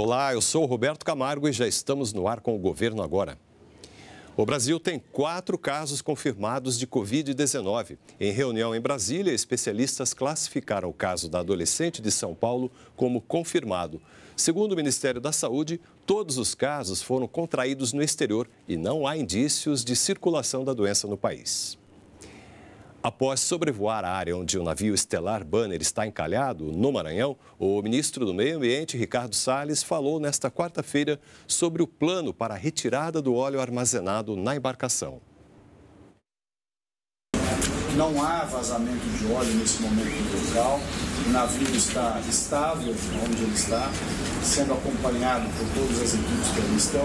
Olá, eu sou Roberto Camargo e já estamos no ar com o Governo Agora. O Brasil tem quatro casos confirmados de Covid-19. Em reunião em Brasília, especialistas classificaram o caso da adolescente de São Paulo como confirmado. Segundo o Ministério da Saúde, todos os casos foram contraídos no exterior e não há indícios de circulação da doença no país. Após sobrevoar a área onde o navio estelar Banner está encalhado, no Maranhão, o ministro do Meio Ambiente, Ricardo Salles, falou nesta quarta-feira sobre o plano para a retirada do óleo armazenado na embarcação. Não há vazamento de óleo nesse momento no local. O navio está estável onde ele está, sendo acompanhado por todas as equipes que ali estão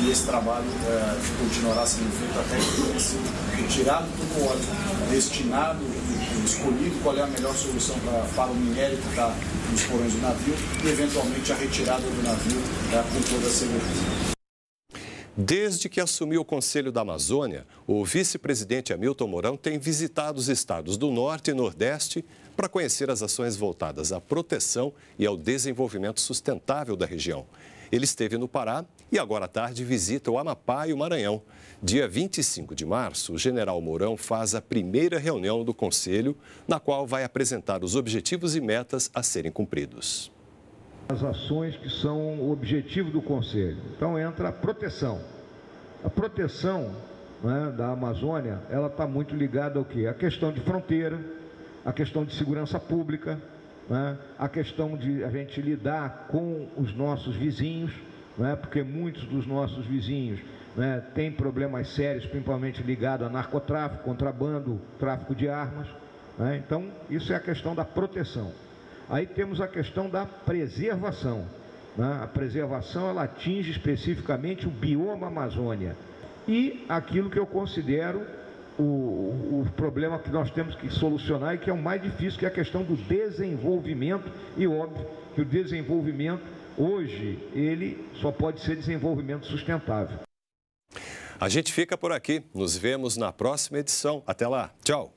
e esse trabalho é, continuará sendo feito até que tenha sido retirado todo o óleo destinado e escolhido qual é a melhor solução pra, para o minério que está nos porões do navio e eventualmente a retirada do navio é, com toda a segurança. Desde que assumiu o Conselho da Amazônia, o vice-presidente Hamilton Mourão tem visitado os estados do Norte e Nordeste para conhecer as ações voltadas à proteção e ao desenvolvimento sustentável da região. Ele esteve no Pará e agora à tarde visita o Amapá e o Maranhão. Dia 25 de março, o general Mourão faz a primeira reunião do Conselho, na qual vai apresentar os objetivos e metas a serem cumpridos. As ações que são o objetivo do Conselho. Então entra a proteção. A proteção né, da Amazônia, ela está muito ligada ao quê? A questão de fronteira, a questão de segurança pública, né? a questão de a gente lidar com os nossos vizinhos, né? porque muitos dos nossos vizinhos né, têm problemas sérios, principalmente ligados a narcotráfico, contrabando, tráfico de armas. Né? Então, isso é a questão da proteção. Aí temos a questão da preservação. Né? A preservação ela atinge especificamente o bioma Amazônia e aquilo que eu considero o, o, problema que nós temos que solucionar e que é o mais difícil, que é a questão do desenvolvimento. E óbvio que o desenvolvimento, hoje, ele só pode ser desenvolvimento sustentável. A gente fica por aqui. Nos vemos na próxima edição. Até lá. Tchau.